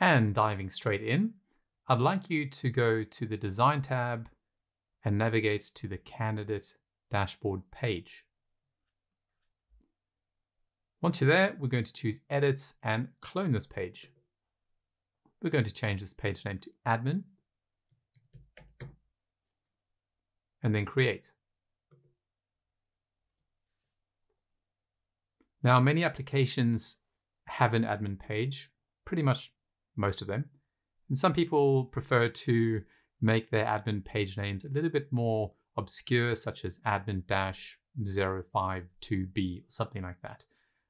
And diving straight in, I'd like you to go to the Design tab and navigate to the Candidate Dashboard page. Once you're there, we're going to choose Edit and clone this page. We're going to change this page name to Admin and then Create. Now, many applications have an admin page, pretty much most of them. And some people prefer to make their admin page names a little bit more obscure, such as admin-052b or something like that.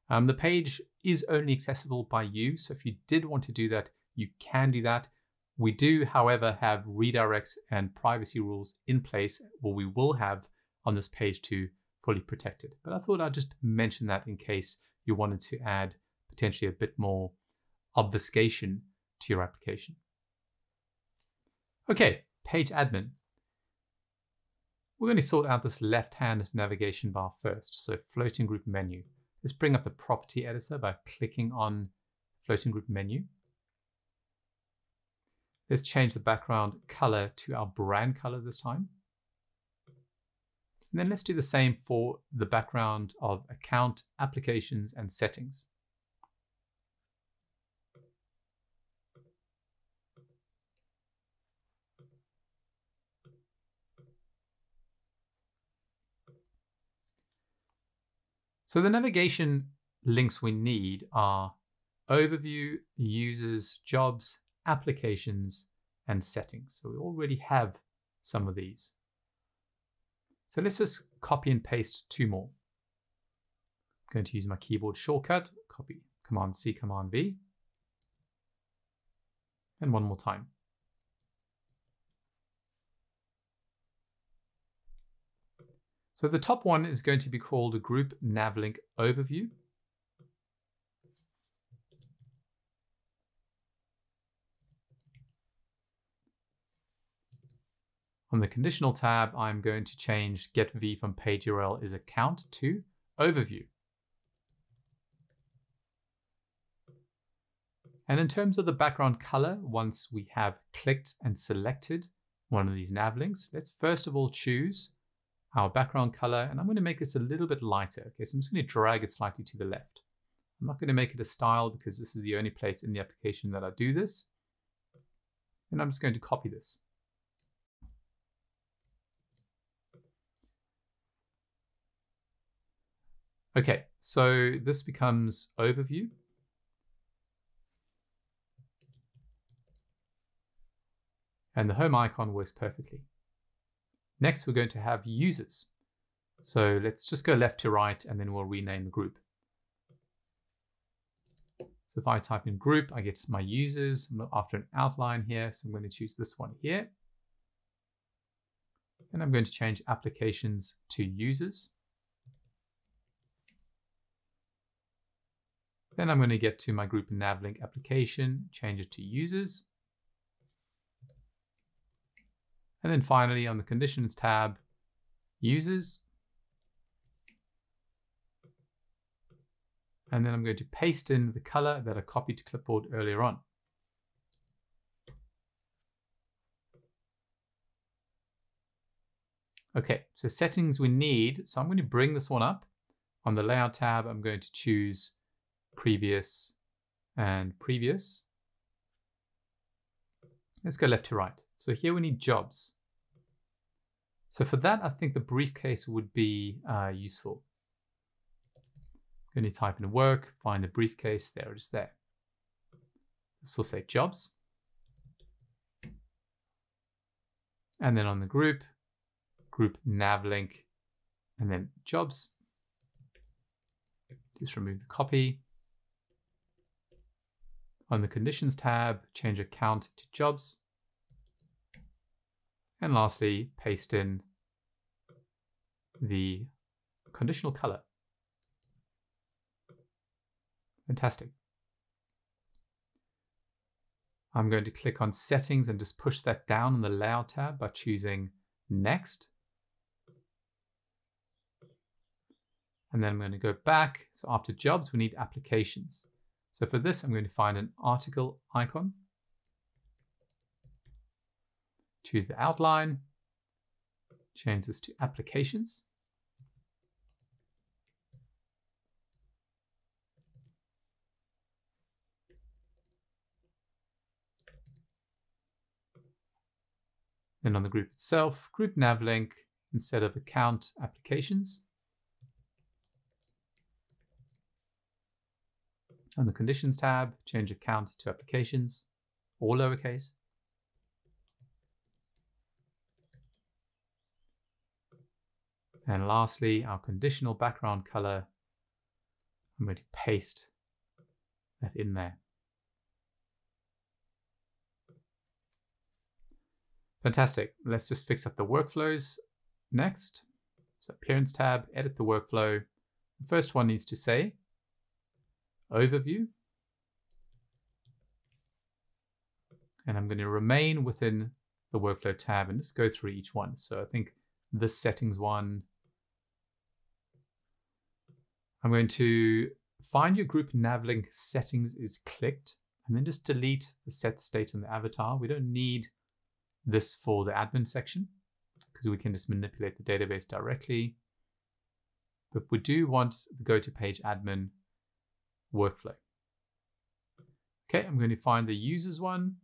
Um, the page is only accessible by you, so if you did want to do that, you can do that. We do, however, have redirects and privacy rules in place, or we will have on this page to fully protect it. But I thought I'd just mention that in case you wanted to add potentially a bit more obfuscation to your application. Okay, page admin. We're going to sort out this left-hand navigation bar first. So floating group menu. Let's bring up the property editor by clicking on floating group menu. Let's change the background color to our brand color this time. And then let's do the same for the background of account, applications, and settings. So the navigation links we need are overview, users, jobs, applications, and settings. So we already have some of these. So let's just copy and paste two more. I'm going to use my keyboard shortcut, copy Command C, Command V. And one more time. So the top one is going to be called a group navlink overview. On the conditional tab, I'm going to change get v from page URL is account to overview. And in terms of the background color, once we have clicked and selected one of these nav links, let's first of all choose our background color, and I'm going to make this a little bit lighter. Okay, so I'm just going to drag it slightly to the left. I'm not going to make it a style because this is the only place in the application that I do this. And I'm just going to copy this. Okay, so this becomes overview. And the home icon works perfectly. Next, we're going to have users. So let's just go left to right and then we'll rename the group. So if I type in group, I get my users after an outline here. So I'm going to choose this one here. And I'm going to change applications to users. Then I'm going to get to my group and navlink application, change it to users. And then finally on the conditions tab, users. And then I'm going to paste in the color that I copied to clipboard earlier on. Okay, so settings we need. So I'm going to bring this one up. On the layout tab, I'm going to choose previous, and previous. Let's go left to right. So here we need jobs. So for that, I think the briefcase would be uh, useful. Going to type in work, find the briefcase, there it is there. This will say jobs. And then on the group, group nav link, and then jobs. Just remove the copy. On the Conditions tab, change account to Jobs. And lastly, paste in the conditional color. Fantastic. I'm going to click on Settings and just push that down in the Layout tab by choosing Next. And then I'm going to go back. So after Jobs, we need Applications. So for this, I'm going to find an article icon. Choose the outline, change this to applications. Then on the group itself, group nav link instead of account applications. On the conditions tab, change account to applications, all lowercase. And lastly, our conditional background color, I'm going to paste that in there. Fantastic. Let's just fix up the workflows next. So appearance tab, edit the workflow. The first one needs to say overview. And I'm going to remain within the workflow tab and just go through each one. So I think this settings one, I'm going to find your group navlink settings is clicked and then just delete the set state in the avatar. We don't need this for the admin section because we can just manipulate the database directly. But we do want the go to page admin workflow. Okay, I'm going to find the users one.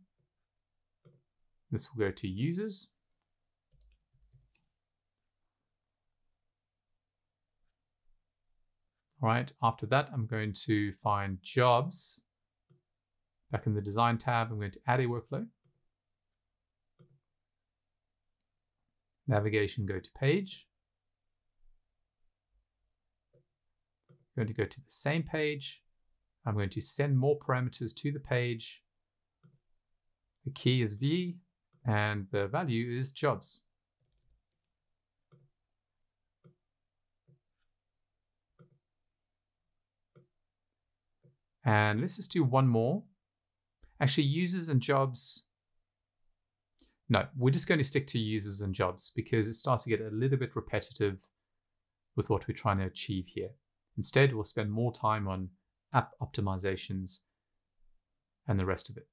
This will go to users. All right, after that, I'm going to find jobs. Back in the design tab, I'm going to add a workflow. Navigation, go to page. I'm going to go to the same page. I'm going to send more parameters to the page. The key is V and the value is jobs. And let's just do one more. Actually, users and jobs. No, we're just going to stick to users and jobs because it starts to get a little bit repetitive with what we're trying to achieve here. Instead, we'll spend more time on app optimizations and the rest of it.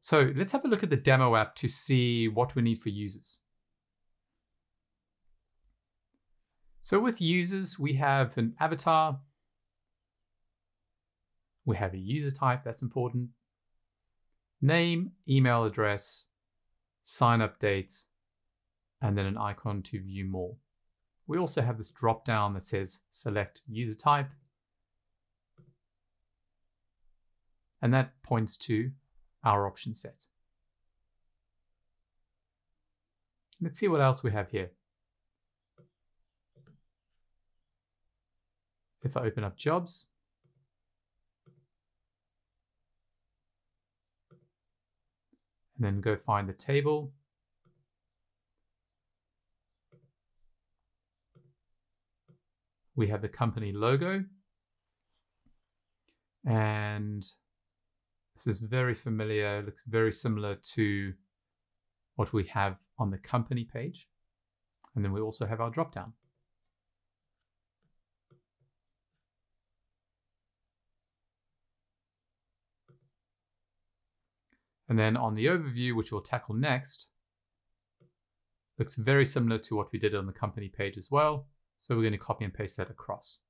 So let's have a look at the demo app to see what we need for users. So with users, we have an avatar. We have a user type, that's important. Name, email address, sign up date, and then an icon to view more. We also have this drop down that says select user type. And that points to our option set. Let's see what else we have here. If I open up jobs, and then go find the table, we have the company logo. And this is very familiar, looks very similar to what we have on the company page. And then we also have our dropdown. And then on the overview, which we'll tackle next, looks very similar to what we did on the company page as well. So we're going to copy and paste that across.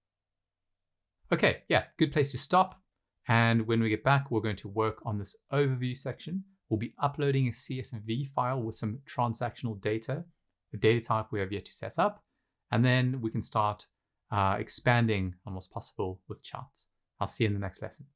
Okay, yeah, good place to stop. And when we get back, we're going to work on this overview section. We'll be uploading a CSV file with some transactional data, a data type we have yet to set up. And then we can start uh, expanding on what's possible with charts. I'll see you in the next lesson.